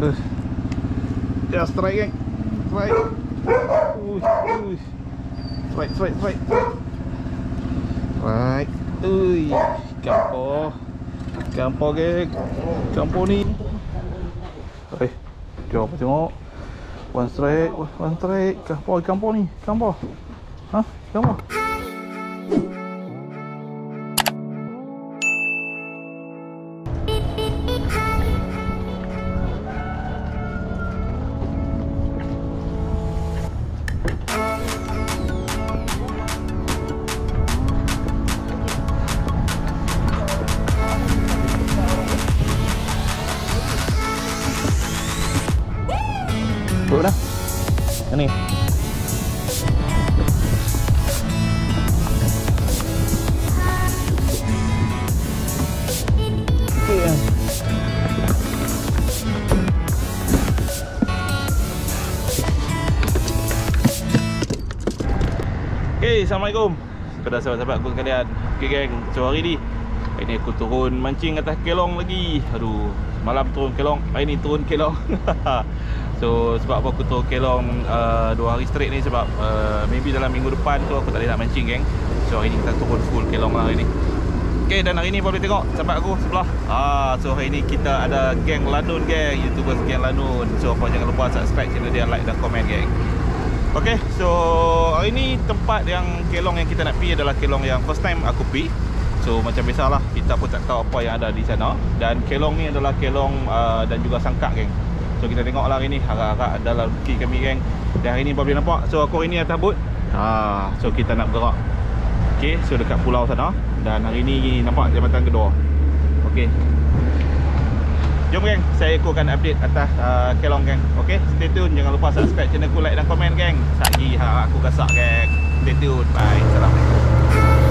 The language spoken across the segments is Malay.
Uh. Ya, strike geng. Strike. Uish, uish. Strike, strike, strike. Strike. Ui, gampor. Gampor geng. Gampor ni. Eh, jom apa tengok. One strike, one strike. Gampor, gampor ni. Gampor. Ha? Gampor. Okey ya. Okay, Assalamualaikum. Kepada sahabat-sahabat aku sekalian. Okay geng, so hari ni Hari ni aku turun mancing atas kelong lagi. Aduh, malam turun kelong Hari ni turun kelong. So sebab aku turun kelong uh, Dua hari straight ni sebab uh, Maybe dalam minggu depan tu aku tak boleh nak mancing geng. So hari ni kita turun full kelong lah hari ni Okay dan hari ni boleh tengok sahabat aku sebelah. Ah, So hari ni kita ada geng Lanun geng. Youtubers geng Lanun. So apa jangan lupa subscribe channel dia Like dan komen geng. Okay, so hari ni tempat yang kelong yang kita nak pergi adalah kelong yang first time aku pergi. So macam biasalah, kita pun tak tahu apa yang ada di sana. Dan kelong ni adalah kelong uh, dan juga sangkak geng. So kita tengok lah hari ni, harap-harap adalah rezeki kami geng. Dan hari ni boleh nampak, so aku hari ni atas boat ha, So kita nak bergerak Okay, so dekat pulau sana Dan hari ni nampak jambatan kedua. Okay Jom geng, saya aku akan update atas uh, Kelong geng. Okay, stay tune. Jangan lupa subscribe channel aku, like dan komen geng. Sagi harap aku gasak geng. Stay tune, bye. Assalamualaikum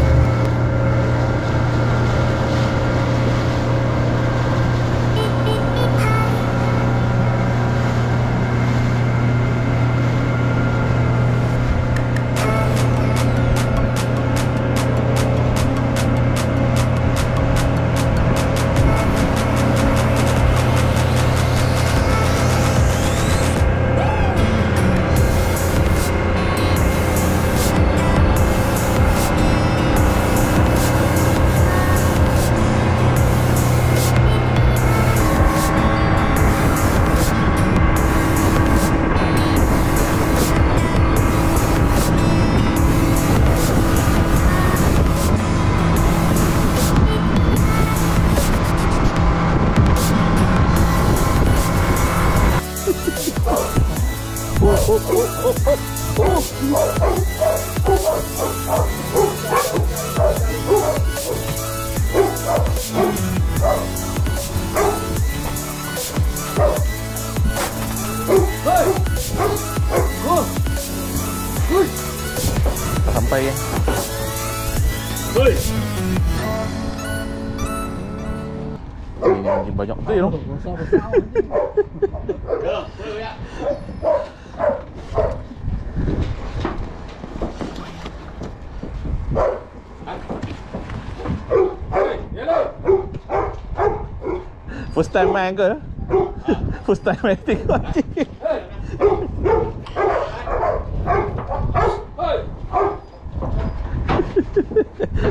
Sampai geng Oi. Ini anjing banyak betul you know? First time main ke? First time main tengok anjing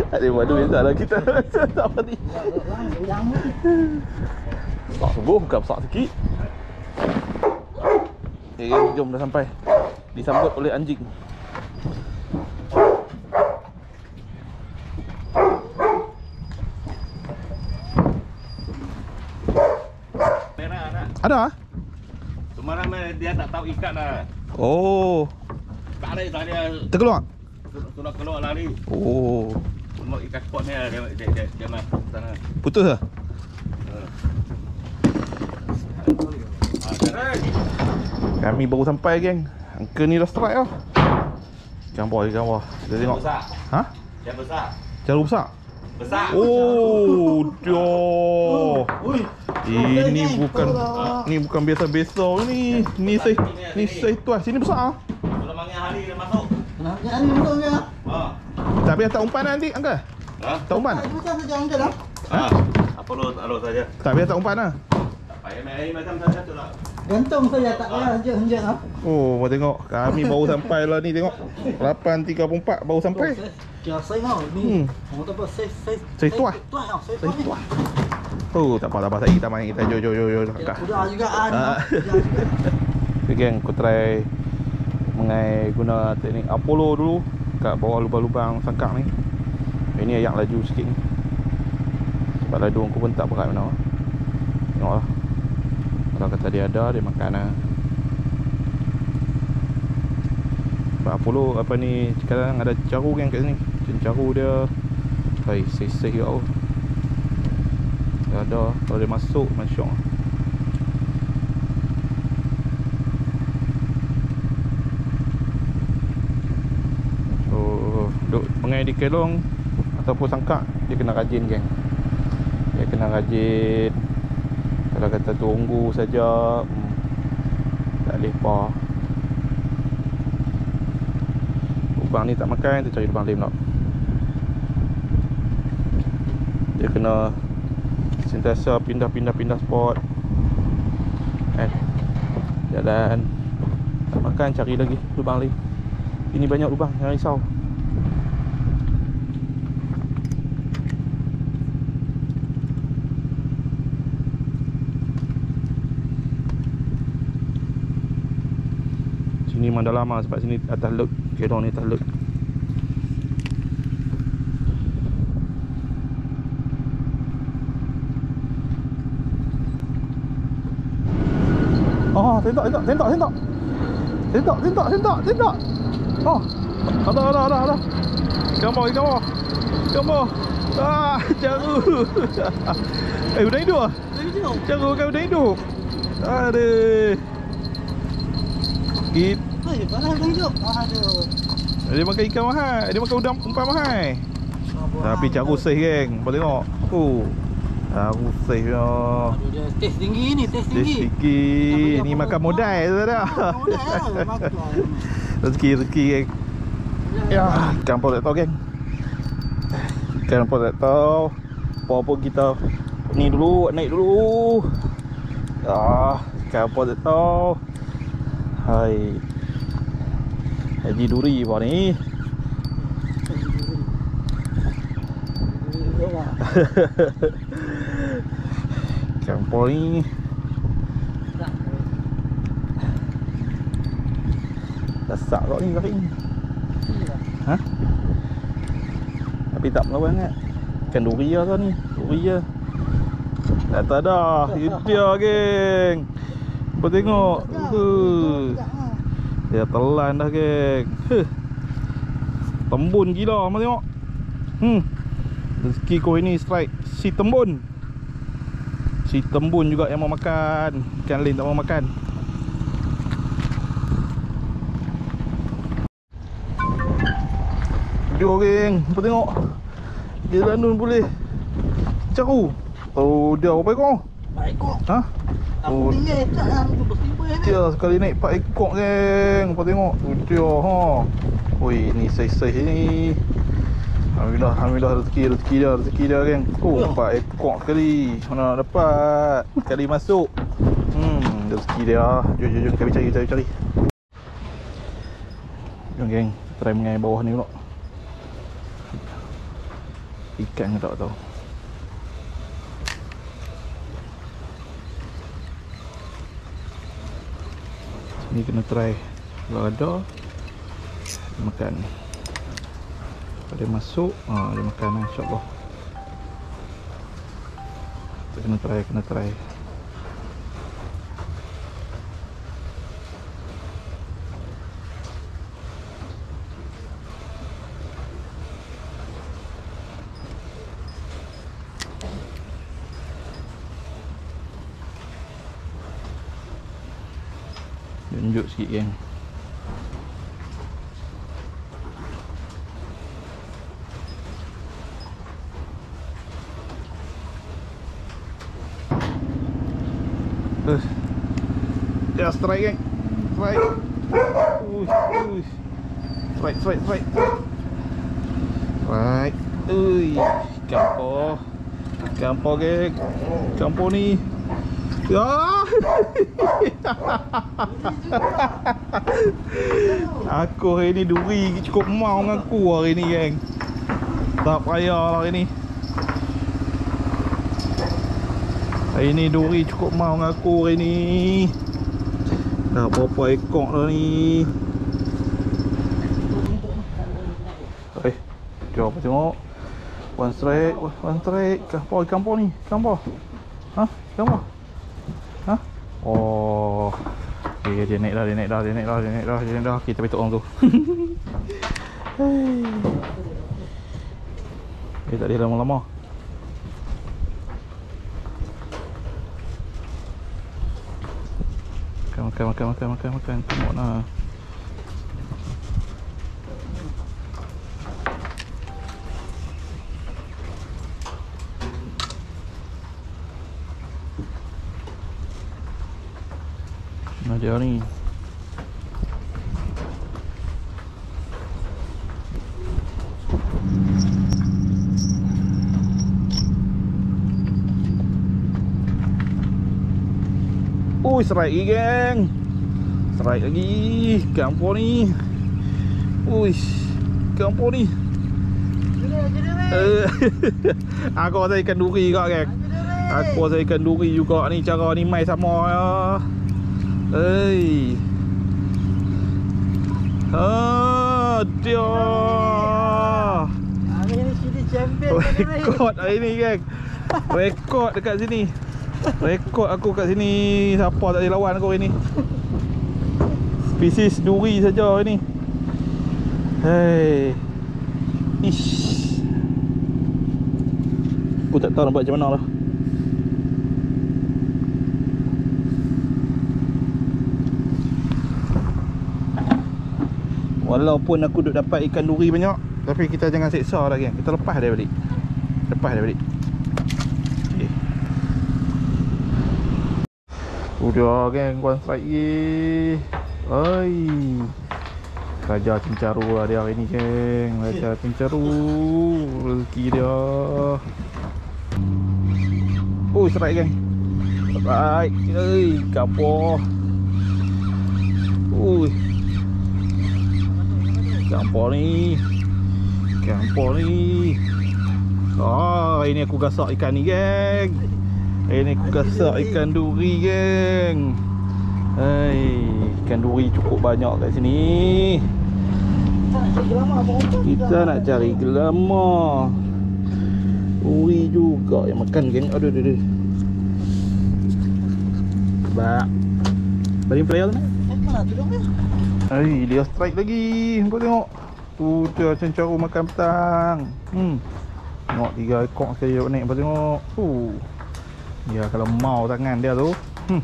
Tak ada mana biasa lah kita. Tak ni. Tak sungguh bukan besar sikit. Okay, jom dah sampai. Disambut oleh anjing Merah nak. Ada ah? Semalam eh, dia tak tahu ikat dah. Oh Tak ada tak dia Terkeluar? sudah- sudah keluar lari. Oh Semua ikat spot ni dia dia dia, dia masuk sana. Putus lah? Ah? Kami baru sampai geng Uncle ni dah strike lah Gambar lagi gambar Kita tengok Besar. Ha? Yang besar. Jarum besar? Besar. Oh Dio Ini bukan Ni bukan biasa-biasa ni Ni saya Ni saya tuas Sini besar ah. Kalau manggil hari dia masuk. Nak hari untuk dia. Ha. Tak payah tak umpan nanti Uncle Ha? Tak umpan Tak bukan saja angkat lah. Ha. Apa lu taruh saja. Tak payah tak umpan lah Tak payah main macam saja tu lah. Gantung saja tak payah henjak-henjak ah. Oh, mau tengok. Kami baru sampai lah ni tengok. 8.34 baru sampai. Kira saya Hmm. ni. Orang tak apa safe safe. Safe tuah? Safe tuah. Oh, tak apa tak apa. Tak kita main kita jom jom jom jom. Ya. Sudah juga ah. ni. Ah. Okay, geng, aku try mengai guna teknik Apollo dulu kat bawah lubang-lubang sangkak ni. Ini yang laju sikit ni. Sebab ladu aku pun tak berat mana. Tengoklah. Kalau kata dia ada, dia makan lah. Apollo apa ni sekarang ada caru kan kat sini. Macam caru dia. Hai, ya Allah. Dia ada. Kalau dia masuk, masuk. So duk mengai di kelong ataupun sangkak dia kena rajin geng. Dia kena rajin. Kalau kata tunggu saja hmm, tak boleh. Lubang ni tak makan, kita cari lubang lain pula. Dia kena sentiasa pindah-pindah-pindah spot. Kan? Jalan. Tak makan, cari lagi lubang lain. Ini banyak lubang, jangan risau. Sini memang dah lama sebab sini atas laut. Kerong ni atas laut. Oh, tentak, tentak, tentak, tentak. Tentak, tentak, tentak, tentak. Oh. Ada, ada, ada, ada. On, come on. Come on. Ah, caru. eh, udah hidup ah? Lagi tu. Caru kan udah hidup. Aduh. Git. Aduh. Dia makan ikan mahal. Dia makan udang umpan mahal. Tapi caru safe geng. Kau tengok. Oh. Caru safe ya. Aduh, dia test tinggi ni, test tinggi. sikit. Ni makan modal tu dah. Modal lah. Rezeki rezeki geng. Ya, ikan tak tahu geng. Ikan tak tahu. Apa-apa kita ni dulu, naik dulu. Ah, ikan tak tahu. Hai. Haji duri apa ni? Pun ni. Dasak kau ni kaki ni. Ha? Tapi tak melawan kan? Ikan duri lah tu ni. Duri lah. Tak tak dah. Itu dia geng. Kau tengok. Uh. Dia telan dah geng. Huh. Tembun gila Mari tengok. Hmm. Rezeki kau ini strike si tembun. Si tembun juga yang mau makan. Ikan lain tak mau makan. Dia geng. Kau tengok. Dia landun boleh. Caru. Oh, dia apa kau? Baik. Ha? Aku Oh. tak Dia sekali naik 4 ekor geng. Kau tengok. Dia ha. Oi, ni saiz-saiz ni. Alhamdulillah, alhamdulillah rezeki rezeki dia, rezeki dia geng. Oh, 4 ekor sekali. Mana nak dapat? Sekali masuk. Hmm, rezeki dia. Jom jom jom kami cari cari cari. Jom geng, try mengai bawah ni pula. Ikan ke tak tahu. Ni kena try Kalau ada Dia makan. Kalau dia masuk ha, Dia makan lah insyaAllah. Kita kena try Kena try Tunjuk sikit geng Ya strike geng. Strike. Uish Uish Strike strike strike. Strike. Ui Kampo Kampo geng. Kampo ni Ya. aku hari ni duri cukup mau dengan aku hari ni geng. Tak payah lah hari ni. Hari ni duri cukup mau dengan aku hari ni. Dah berapa ekor dah ni. Eh, jom apa tengok. One strike, one strike. Kampor, kampor ni. Kampor. Ha? Kampor. Oh. Okay, dia naik dah, dia naik dah, dia naik dah, dia naik dah, dia naik dah. Kita betul orang tu. Dia tak ada lama-lama. Makan, makan, makan, makan, makan. Tengok lah. Dia ni. Ui strike lagi geng. Strike lagi. Kampung ni. Ui Kampung ni. Eh, Aku rasa ikan duri kau geng. Aku rasa ikan duri juga ni Cara ni mai sama ya Hei Ah, dia. Hari ni sini champion kan ni. Rekod hari ni geng. Rekod dekat sini. Rekod aku kat sini Siapa tak boleh lawan aku hari ni? Spesies duri saja hari ni. Hei Ish. Aku tak tahu nak buat macam mana lah Walaupun aku duk dapat ikan duri banyak Tapi kita jangan seksa dah geng Kita lepas dia balik. Lepas dia balik. Okay Udah geng. One strike lagi. Oi. Raja Cincaru lah dia hari ni geng. Raja Cincaru Rezeki dia. Oh strike geng. Strike Oi Kapur Ui Campur ni? Campur ni? Oh, ini aku gasak ikan ni geng. Ini aku gasak ikan duri geng. Hai, ikan duri cukup banyak kat sini. Kita nak cari gelama. Duri juga yang makan geng. Aduh, aduh, aduh. Bak Balik player tu Eh, mana tu dong dia? Hai, dia strike lagi. Kau tengok. Tu dia cencaru makan petang. Hmm. Tengok tiga ekor sekali dia naik. Kau tengok. Uh. Dia kalau mau tangan dia tu. Hmm.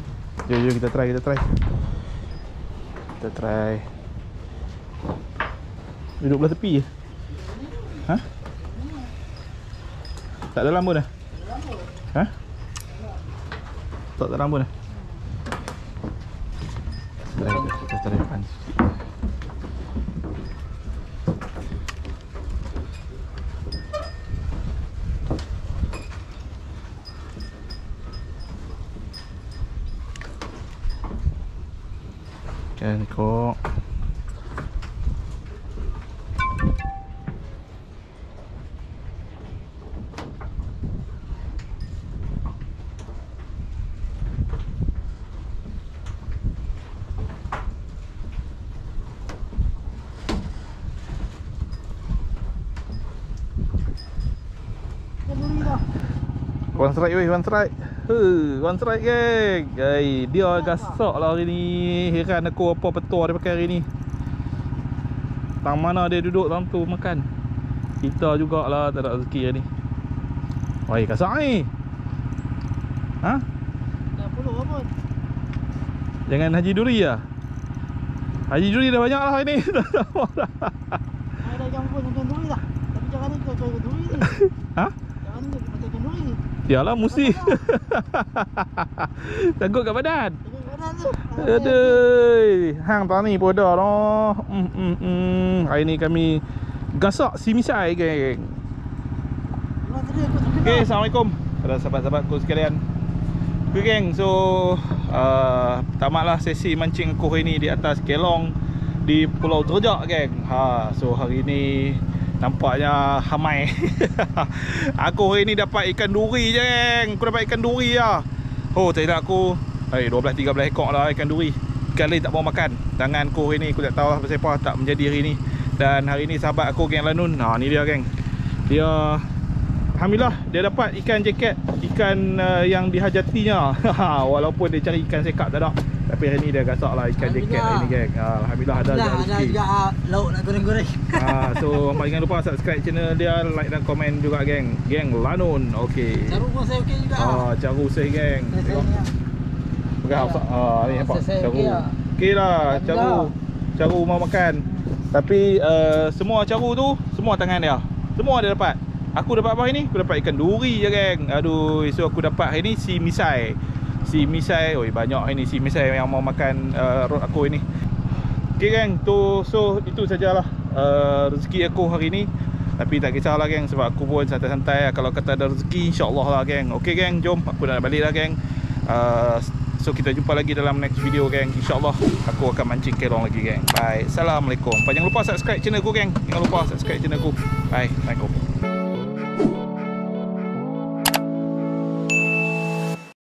Jom, jom kita try, kita try. Kita try. Duduk belah tepi je. Ha? Tak ada lambun dah? Ha? Tak ada lambun dah? Try, kita try depan sikit. One strike weh, one strike. Huh, one strike geng. Hai, dia gasak lah hari ni. Heran aku apa petua dia pakai hari ni. Tang mana dia duduk tang tu makan. Kita jugalah tak ada rezeki hari ni. Woi, gasak ni. Ha? Dah puluh apa? Jangan Haji Duri lah. Haji Duri dah banyak lah hari ni. Saya dah jam pun ikan duri dah. Tapi jangan ni kau cari duri ni. ha? Jangan ni kau pakai ikan duri ni. Yalah mesti. Takut kat badan. Aduh, hang tak ni pun dah lah. Hmm, hmm, hmm. Hari ni kami gasak si misai geng. Okay, Assalamualaikum kepada sahabat-sahabatku sekalian. Okay geng So uh, Tamatlah sesi mancing aku hari ni Di atas kelong Di Pulau Terjak geng ha, So hari ni Nampaknya hamai. Aku hari ni dapat ikan duri je geng. Aku dapat ikan duri lah Oh tak aku. Hai 12-13 ekor lah ikan duri. Ikan lain tak mau makan. Tangan aku hari ni Aku tak tahu lah pasal apa Tak menjadi hari ni. Dan hari ni sahabat aku geng Lanun. Ha ni dia geng. Dia Alhamdulillah dia dapat ikan jaket Ikan uh, yang dihajatinya. Walaupun dia cari ikan sekap tak ada. Tapi hari ni dia gasak lah ikan jaket hari ni geng. Ha, Alhamdulillah ada, ada Dah, ada rezeki. juga ah, lauk nak goreng-goreng. ha, So jangan lupa subscribe channel dia Like dan komen juga geng. Geng Lanun Okay Caruk pun saya okey juga. Ah, caru saya geng. Tengok. Pegang Okey lah. ah, ni nampak caru. okey lah. Okey lah caru Alhamdulillah. Caru. Mau makan. Tapi uh, semua caru tu Semua tangan dia. Semua dia dapat Aku dapat apa hari ni? Aku dapat ikan duri je geng. Aduh So aku dapat hari ni si misai. Si misai Oi banyak hari ni si misai yang mau makan uh, rot aku hari ni Okay geng tu, So itu sajalah uh, Rezeki aku hari ni. Tapi tak kisahlah geng Sebab aku pun santai-santai. Kalau kata ada rezeki InsyaAllah lah geng. Okay geng jom Aku dah nak balik lah geng. Uh, So kita jumpa lagi dalam next video geng. InsyaAllah Aku akan mancing kelong lagi geng. Bye. Assalamualaikum. Jangan lupa subscribe channel aku geng. Jangan lupa subscribe channel aku. Bye. Assalamualaikum